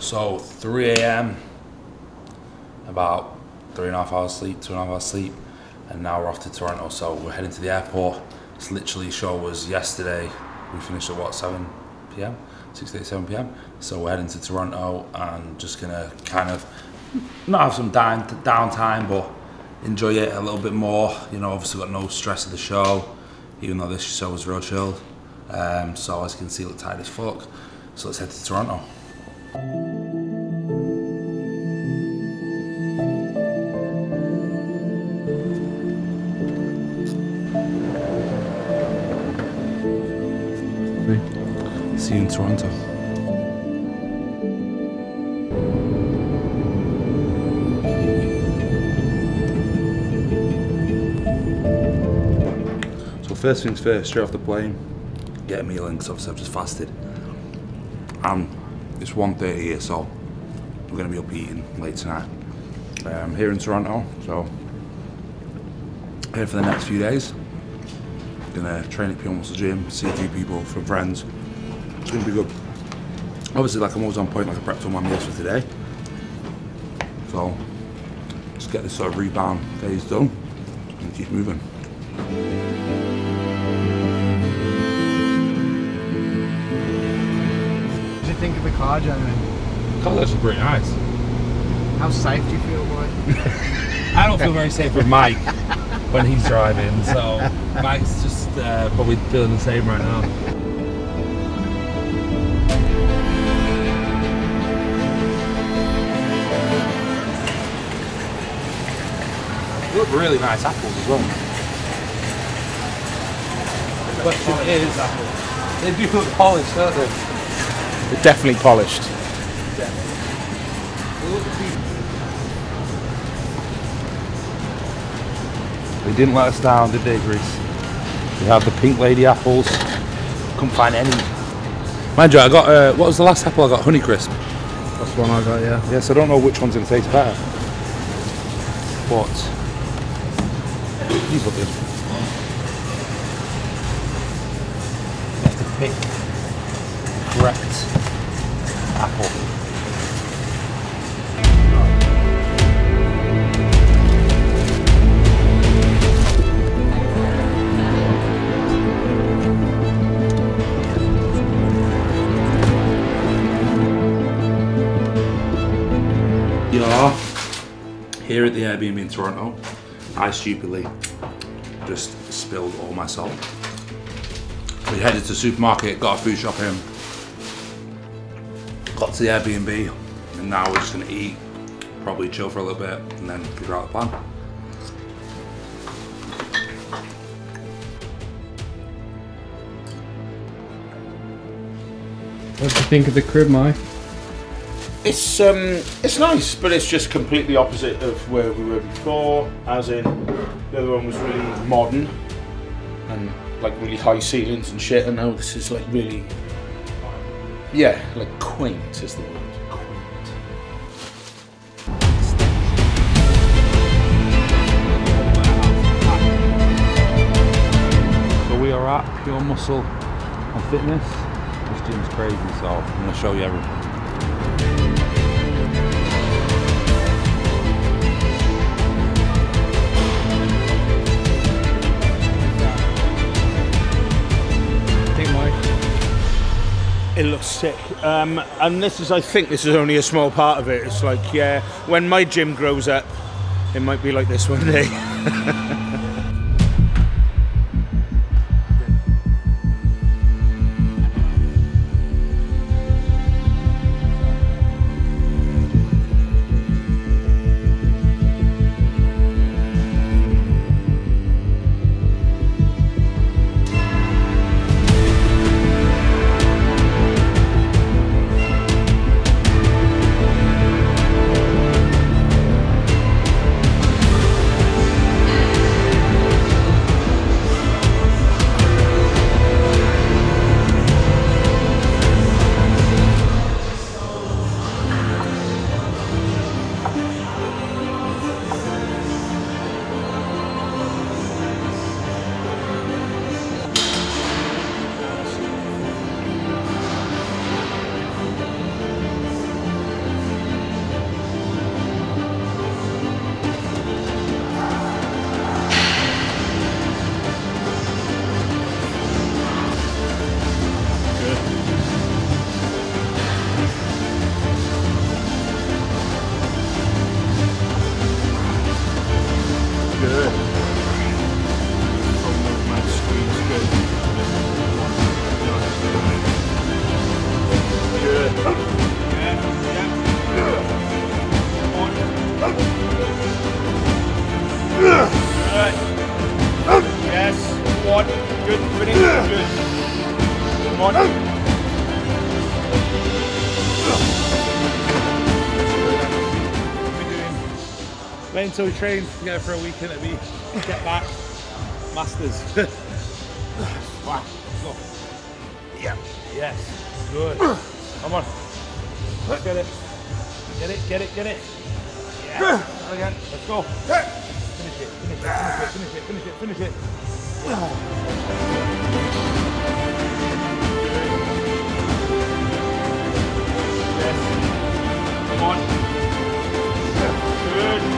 So 3 a.m. About three and a half hours sleep, two and a half hours sleep, and now we're off to Toronto. So we're heading to the airport. It's literally show was yesterday. We finished at what 7 p.m. 6 7 p.m. So we're heading to Toronto and just gonna kind of not have some down downtime, but enjoy it a little bit more. You know, obviously got no stress of the show, even though this show was real chilled. Um, so as you can see, look tight as fuck. So let's head to Toronto. See you in Toronto. So first things first, straight off the plane, get a meal in because obviously I've just fasted. And it's 1.30 here, so we're going to be up eating late tonight. Um, here in Toronto, so here for the next few days. Gonna train at Pure Gym, see a few people from friends. It's gonna be good. Obviously, like I'm always on point, like I prepped all my meals for today. So, just get this sort of rebound phase done and keep moving. Think of the car, gentlemen? Colours are pretty nice. How safe do you feel, boy? I don't feel very safe with Mike when he's driving, so Mike's just uh, probably feeling the same right now. They look really nice apples as well. The question is, they do look polished, don't they? They're definitely polished. They look cheap. They didn't let us down, did they, Greece? We have the pink lady apples. Couldn't find any. Mind you, I got, uh, what was the last apple I got? Honeycrisp. That's the one I got, yeah. Yes, I don't know which one's going to taste better. But these look good. You have to pick here at the Airbnb in Toronto. I stupidly just spilled all my salt. We headed to the supermarket, got a food shop in, got to the Airbnb, and now we're just gonna eat, probably chill for a little bit, and then figure out the plan. What do you think of the crib, Mike? It's um, it's nice, but it's just completely opposite of where we were before. As in, the other one was really modern and like really high ceilings and shit, and now this is like really, yeah, like quaint is the word. Quaint. So we are at Pure Muscle and Fitness. This gym's crazy, so I'm to show you everything. Sick. Um, and this is, I think, this is only a small part of it. It's like, yeah, when my gym grows up, it might be like this one day. So we trained together for a weekend and we get back. Masters. wow. Go. Yeah. Yes. Good. Come on. Let's get it. Get it, get it, get it. Yeah. Again. Let's go. Finish it, finish it, finish it, finish it, finish it, finish it. Come on. Good.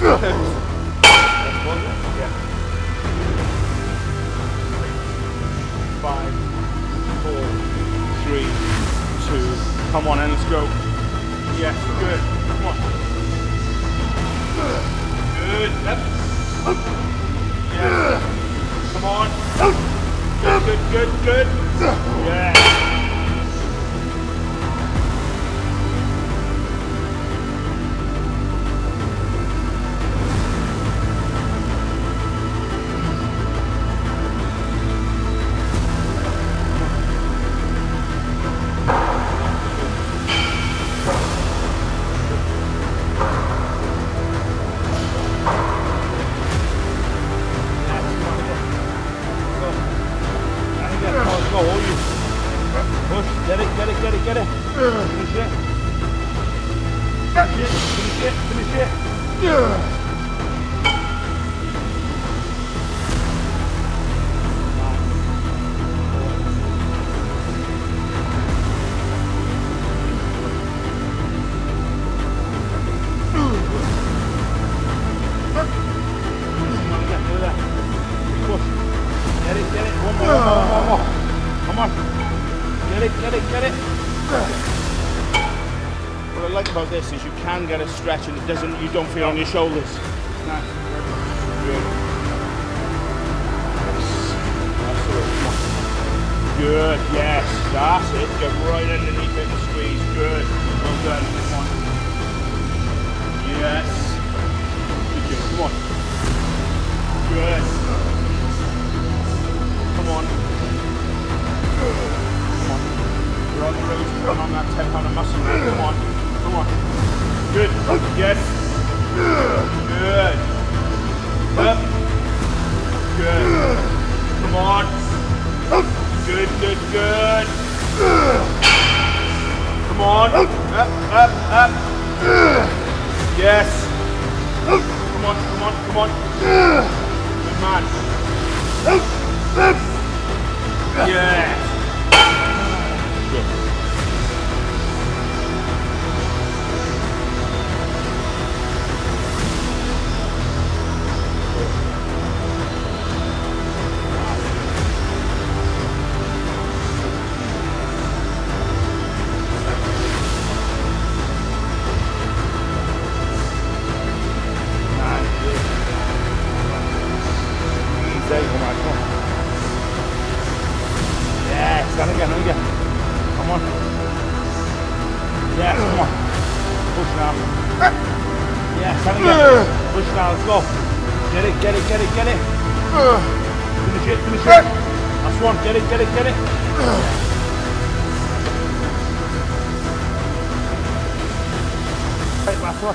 Ugh. it, get it. What I like about this is you can get a stretch and it doesn't, you don't feel on your shoulders. Good. Good, yes, that's it. Get right underneath it and squeeze. Good. Well done. Come on. Yes. Good job. Come on. Good. Come on. Come on. On the road put on that 10 pound of muscle. Come on. Come on. Good. Yes. Good. Up. Good. Come on. Good, good, good. Come on. Up, up, up. Yes. Come on, come on, come on. Good man. Yeah.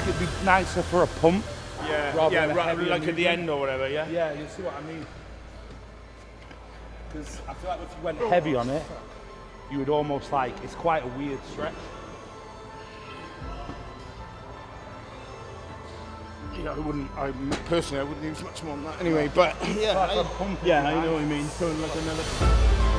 Like it'd be nicer for a pump. Yeah, Rather yeah, right, like at the end or whatever, yeah? Yeah, you see what I mean? Because I feel like if you went heavy on it, you would almost like, it's quite a weird stretch. Yeah, I wouldn't, I personally, I wouldn't use much more than that anyway, but yeah, Like I, pump, yeah, I know what you mean. Going like another.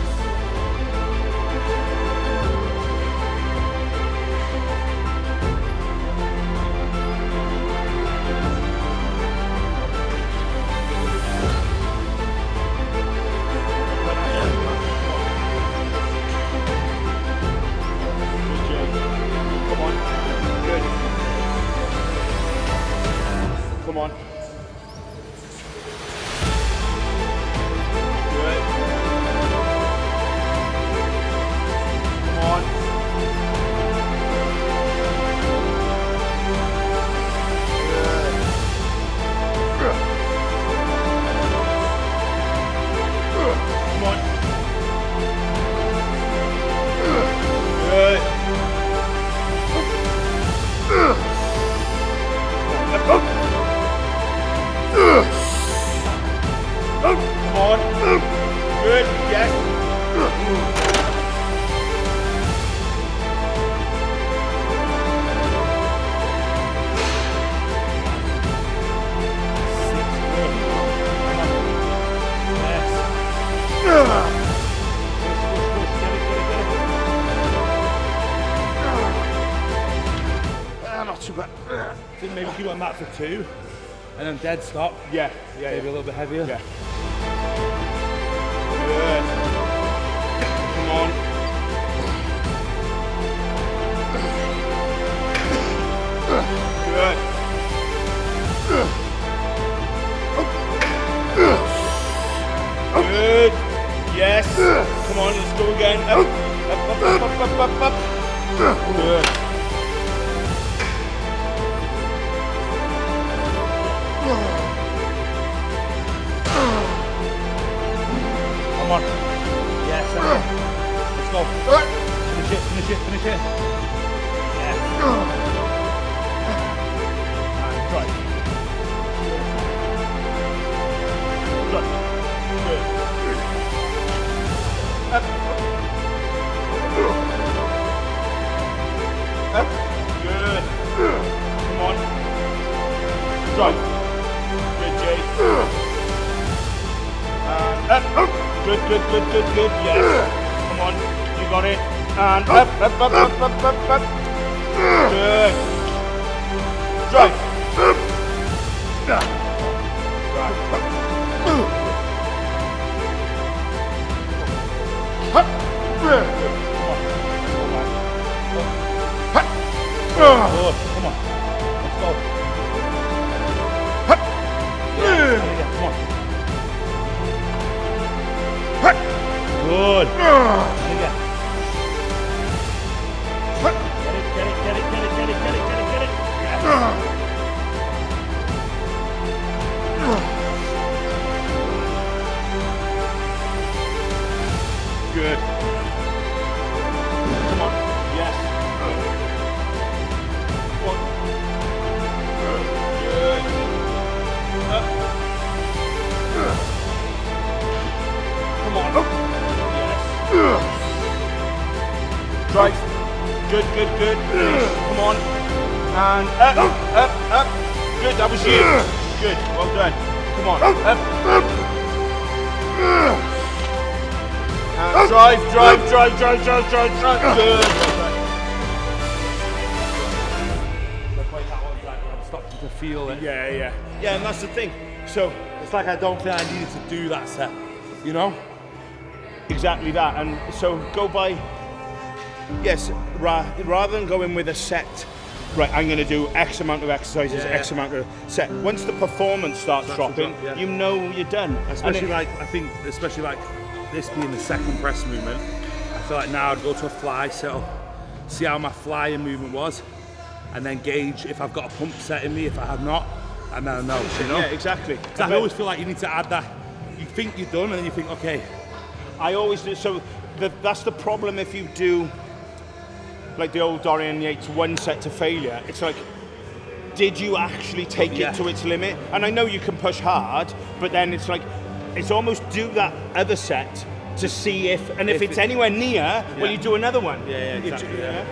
Good. Good. Yes. Come on, let's go again. Up, up, up, up, up, up, up. Good. Come on. Yes. Let's go. Finish it. Finish it. Finish it. Yeah. And up. Good, good, good, good, good. Yes. Come on. You got it. And up, up, up, up, up, up, up. Good. Drive. Drive. Good. Like I don't think I needed to do that set. You know? exactly that. And so go by, yes, ra- rather than going with a set, right, I'm going to do X amount of exercises, Yeah, X yeah. amount of set. Once the performance starts to dropping, drop, yeah. you know you're done. Especially it- like I think, especially like this being the second press movement. I feel like now I'd go to a fly settle, see how my flying movement was, and then gauge if I've got a pump set in me, if I have not, and then I know. You know? Yeah, exactly. I always feel like you need to add that. You think you're done, and then you think, okay, I always do. So the, that's the problem if you do like the old Dorian Yates one set to failure. It's like, did you actually take Yeah. it to its limit? And I know you can push hard, but then it's like, it's almost do that other set to see if, and if, If it's it- anywhere near, well, you do another one. Yeah, yeah, You exactly, yeah.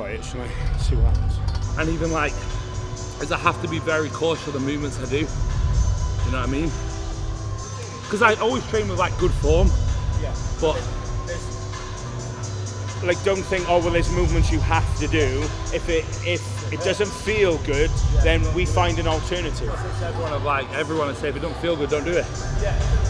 Try it, shall I? See what happens. And even like, as I have to be very cautious of the movements I do. You know what I mean? Because I always train with like good form. Yeah. But Like, don't think, oh, well, there's movements you have to do. If it if it doesn't feel good, then we find an alternative. everyone of like everyone would say if it don't feel good, don't do it. Come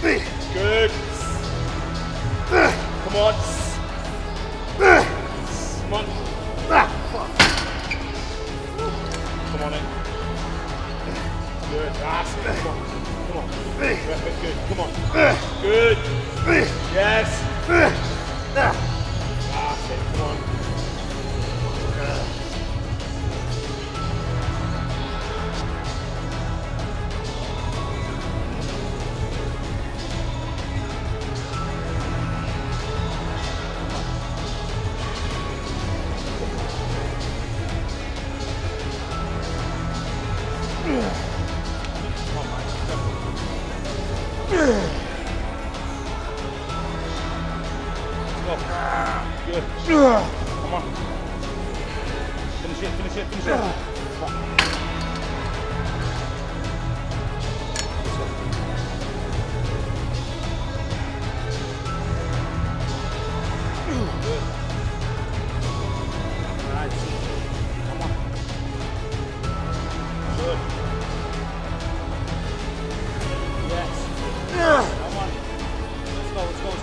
Good. Come on. Come on. Come on in. Good. That's it. Come on. Come on. Perfect. Good. Come on. Good. Yes.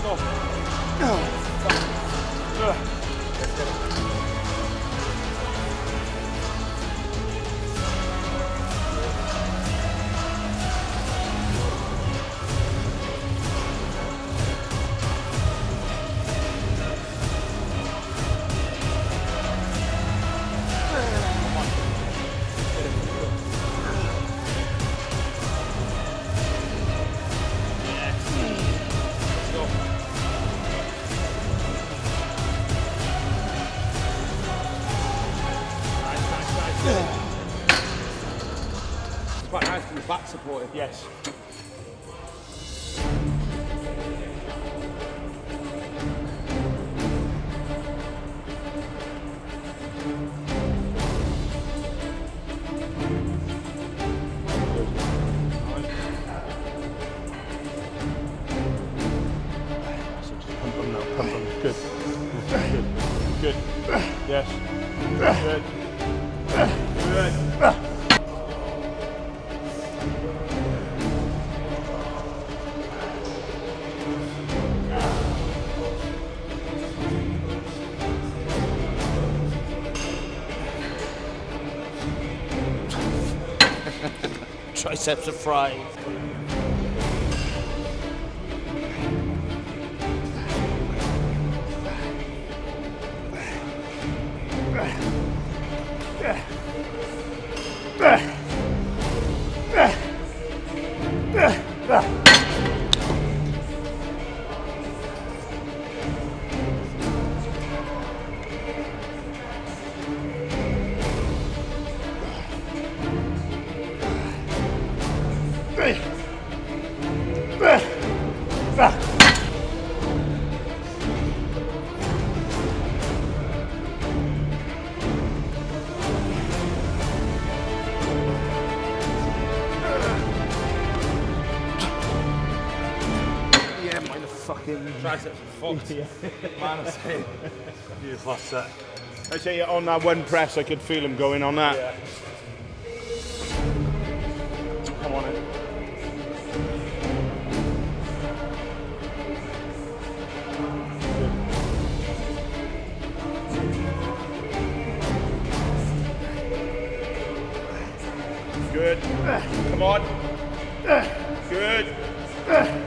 Go, let's go, let's Yes. Triceps are fried. Fucked. Man, I say. Beautiful last set. I say on that one press, I could feel him going on that. Yeah. Come on in. Good. Come on. Good.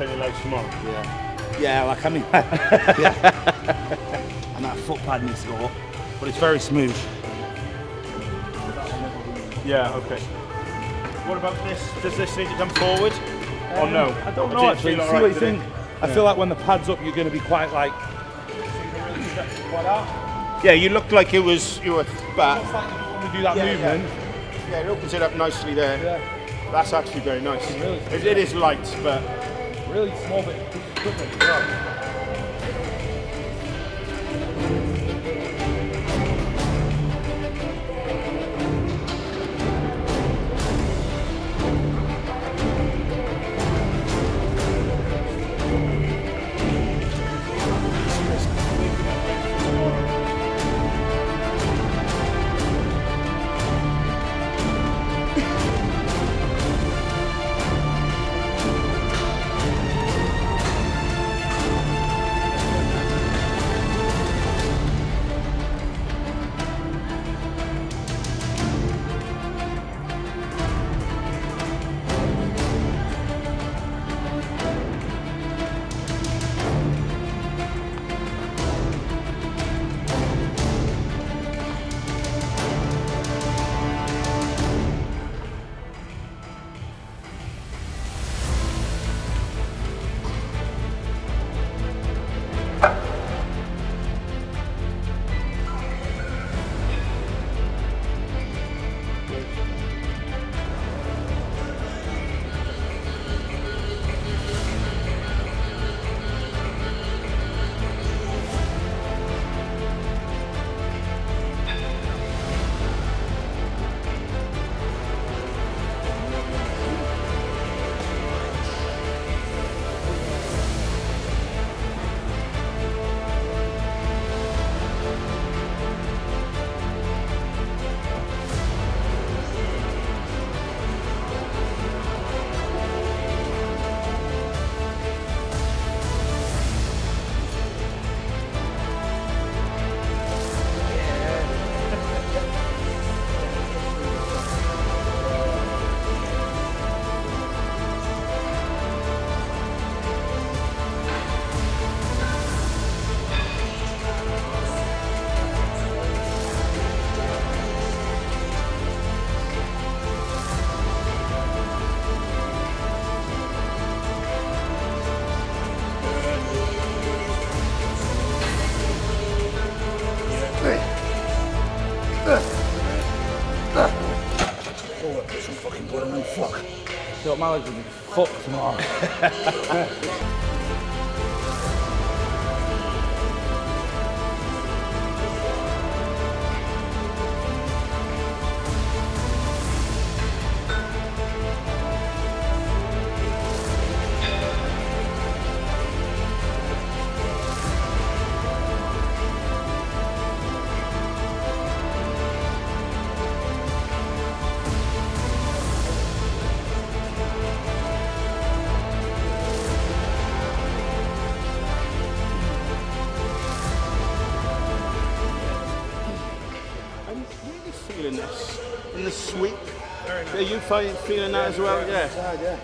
Bear in mind we're training legs tomorrow. Yeah, like I mean, yeah. and that foot pad needs to go up, but it's very smooth. Yeah, okay. What about this? Does this need to come forward? or no? Um, I don't know did it actually. feel See alright, what you did it? think. I feel like when the pad's up, you're going to be quite like. Yeah, you looked like it was you were back. It's like you don't to do that Yeah, movement. Yeah, it opens it up nicely there. Yeah. That's actually very nice. really It, it is light, but Really small of equipment well. So my legs will be fucked tomorrow. Fi- feeling that as well? Yeah. Yeah.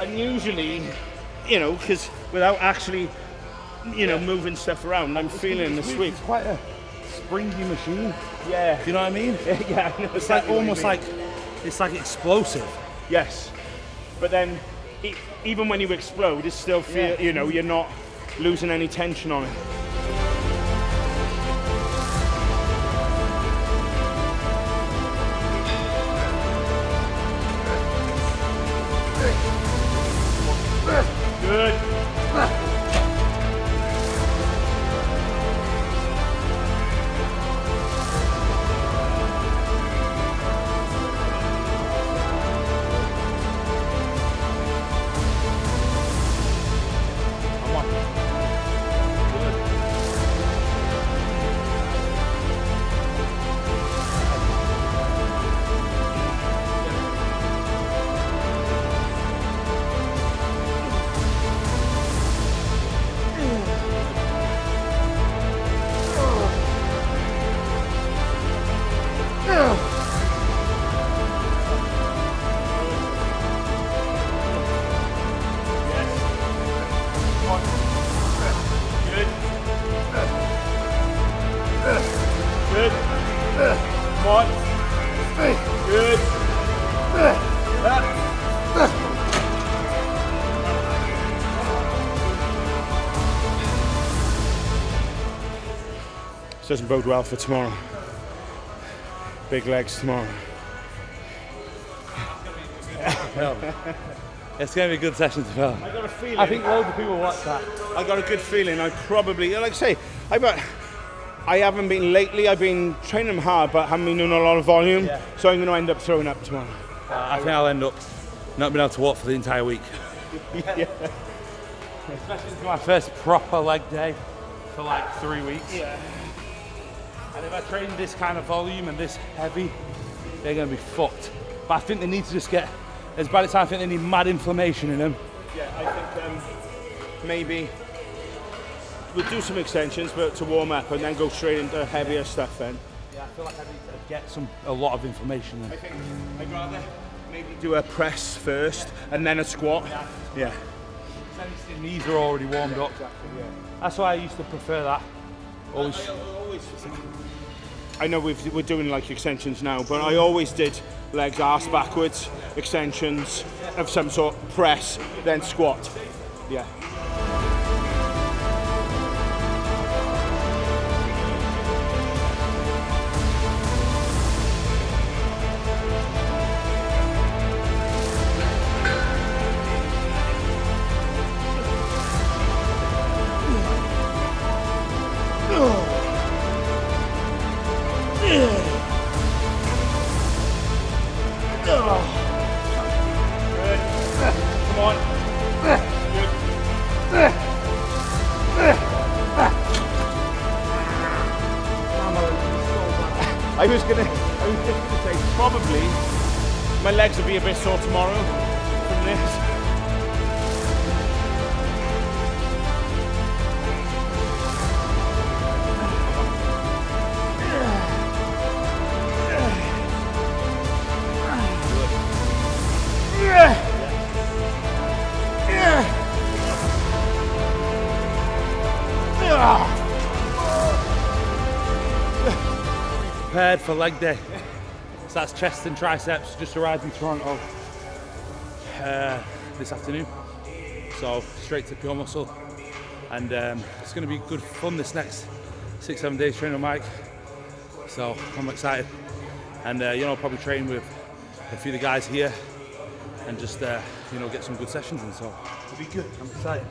And usually, you know, because without actually, you know, moving stuff around, I'm feeling the sweep. It's quite a springy machine. Yeah. You know what I mean? yeah, I know It's like exactly you almost like it's like explosive. Yes. But then, even when you explode, it's still feel, Yeah. you know, you're not losing any tension on it. Good. Doesn't bode well for tomorrow. Big legs tomorrow. It's going to be a good session to film. I got a feeling. I think loads of people watch that. I got a good feeling. I probably, like I say, I bet. I haven't been lately. I've been training them hard, but haven't been doing a lot of volume. Yeah. So I'm going to end up throwing up tomorrow. Uh, I think I'll end up not being able to walk for the entire week. yeah. Especially it's my first proper leg day for like three weeks. Yeah. And if I train this kind of volume and this heavy, they're going to be fucked. But I think they need to just get, as the time I think they need mad inflammation in them. Yeah. I think um, maybe we'll do some extensions, but to warm up, and then go straight into heavier stuff. Then. Yeah, I feel like I need to get some a lot of inflammation in. I think I'd rather maybe do a press first and then a squat. Yeah. The knees are already warmed up. That's why I used to prefer that. Always. I know we've, we're doing like extensions now, but I always did legs arse backwards, extensions of some sort, press, then squat. Yeah. Leg day. So that's chest and triceps. Just arrived in Toronto uh, this afternoon. So straight to pure muscle, and um, it's going to be good fun this next six seven days training with Mike. So I'm excited, and uh, you know probably train with a few of the guys here, and just uh, you know get some good sessions and so it'll be good. I'm excited.